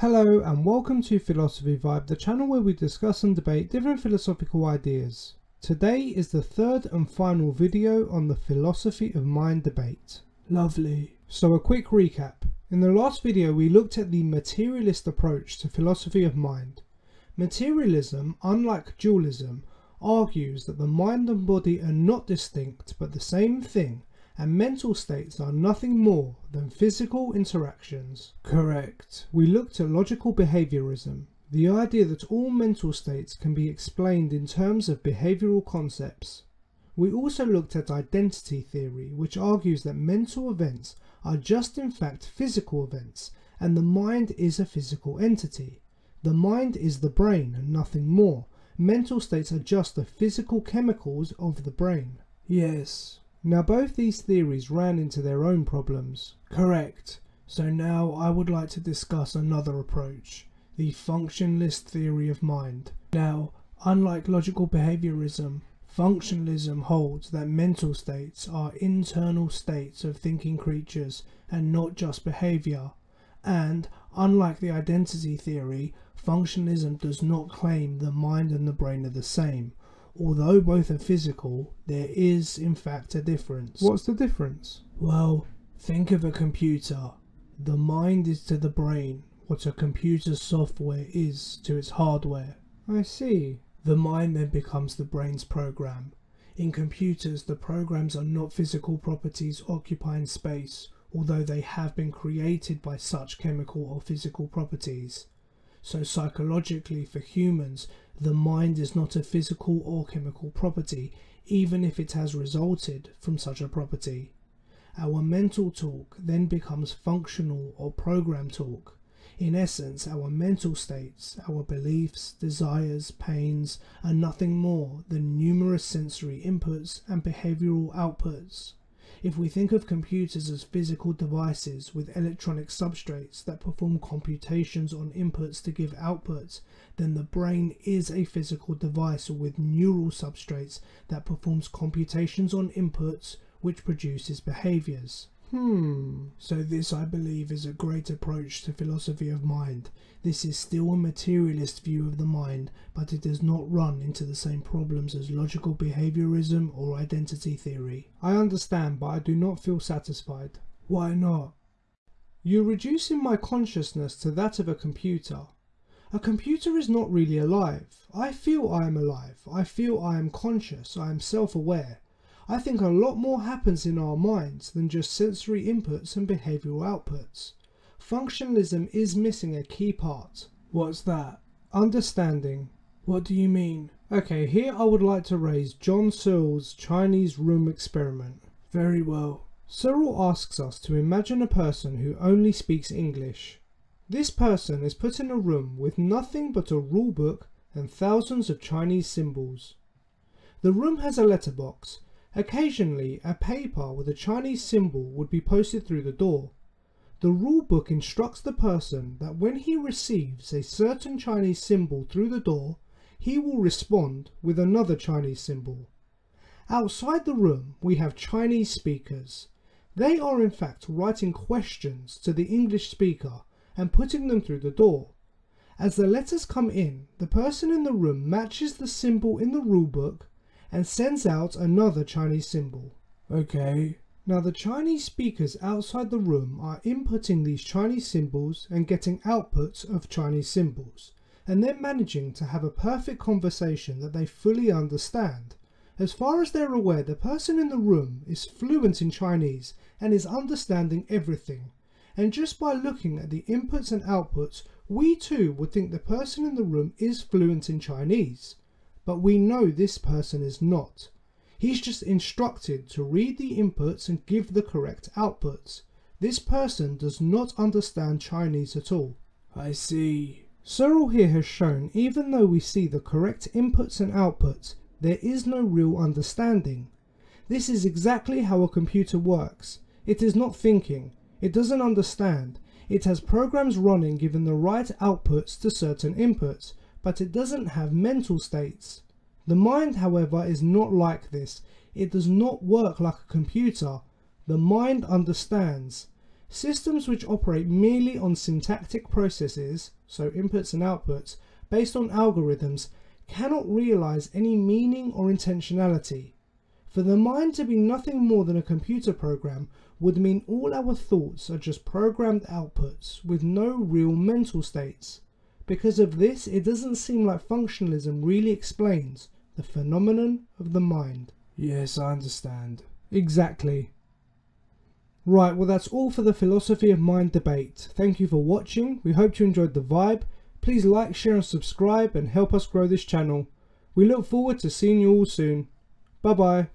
Hello and welcome to Philosophy Vibe, the channel where we discuss and debate different philosophical ideas. Today is the third and final video on the philosophy of mind debate. Lovely. So a quick recap. In the last video we looked at the materialist approach to philosophy of mind. Materialism, unlike dualism, argues that the mind and body are not distinct but the same thing and mental states are nothing more than physical interactions. Correct. We looked at logical behaviorism, the idea that all mental states can be explained in terms of behavioral concepts. We also looked at identity theory, which argues that mental events are just in fact physical events, and the mind is a physical entity. The mind is the brain and nothing more. Mental states are just the physical chemicals of the brain. Yes, now both these theories ran into their own problems. Correct. So now I would like to discuss another approach, the functionalist theory of mind. Now, unlike logical behaviorism, functionalism holds that mental states are internal states of thinking creatures and not just behavior. And, unlike the identity theory, functionalism does not claim the mind and the brain are the same, although both are physical, there is in fact a difference. What's the difference? Well, think of a computer. The mind is to the brain what a computer's software is to its hardware. I see. The mind then becomes the brain's program. In computers, the programs are not physical properties occupying space, although they have been created by such chemical or physical properties. So psychologically for humans, the mind is not a physical or chemical property, even if it has resulted from such a property. Our mental talk then becomes functional or program talk. In essence, our mental states, our beliefs, desires, pains are nothing more than numerous sensory inputs and behavioral outputs. If we think of computers as physical devices with electronic substrates that perform computations on inputs to give outputs, then the brain is a physical device with neural substrates that performs computations on inputs which produces behaviors. Hmm, so this I believe is a great approach to philosophy of mind. This is still a materialist view of the mind, but it does not run into the same problems as logical behaviorism or identity theory. I understand, but I do not feel satisfied. Why not? You're reducing my consciousness to that of a computer. A computer is not really alive. I feel I am alive. I feel I am conscious. I am self-aware. I think a lot more happens in our minds than just sensory inputs and behavioural outputs. Functionalism is missing a key part. What's that? Understanding. What do you mean? Okay, here I would like to raise John Searle's Chinese room experiment. Very well. Searle asks us to imagine a person who only speaks English. This person is put in a room with nothing but a rule book and thousands of Chinese symbols. The room has a letterbox Occasionally, a paper with a Chinese symbol would be posted through the door. The rule book instructs the person that when he receives a certain Chinese symbol through the door, he will respond with another Chinese symbol. Outside the room, we have Chinese speakers. They are in fact writing questions to the English speaker and putting them through the door. As the letters come in, the person in the room matches the symbol in the rulebook and sends out another Chinese symbol. Okay. Now the Chinese speakers outside the room are inputting these Chinese symbols and getting outputs of Chinese symbols, and they're managing to have a perfect conversation that they fully understand. As far as they're aware, the person in the room is fluent in Chinese and is understanding everything. And just by looking at the inputs and outputs, we too would think the person in the room is fluent in Chinese but we know this person is not. He's just instructed to read the inputs and give the correct outputs. This person does not understand Chinese at all. I see. Searle here has shown even though we see the correct inputs and outputs, there is no real understanding. This is exactly how a computer works. It is not thinking, it doesn't understand, it has programs running given the right outputs to certain inputs, but it doesn't have mental states. The mind, however, is not like this. It does not work like a computer. The mind understands. Systems which operate merely on syntactic processes, so inputs and outputs, based on algorithms, cannot realize any meaning or intentionality. For the mind to be nothing more than a computer program would mean all our thoughts are just programmed outputs with no real mental states. Because of this, it doesn't seem like functionalism really explains the phenomenon of the mind. Yes, I understand. Exactly. Right, well that's all for the philosophy of mind debate. Thank you for watching. We hope you enjoyed the vibe. Please like, share and subscribe and help us grow this channel. We look forward to seeing you all soon. Bye bye.